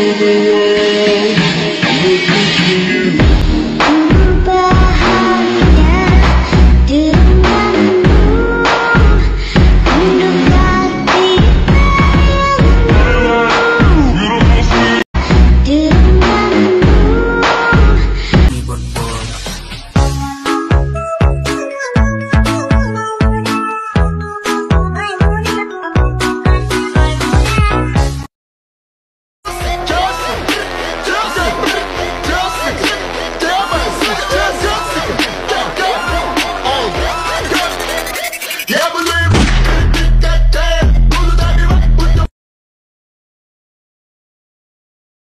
you. Can't believe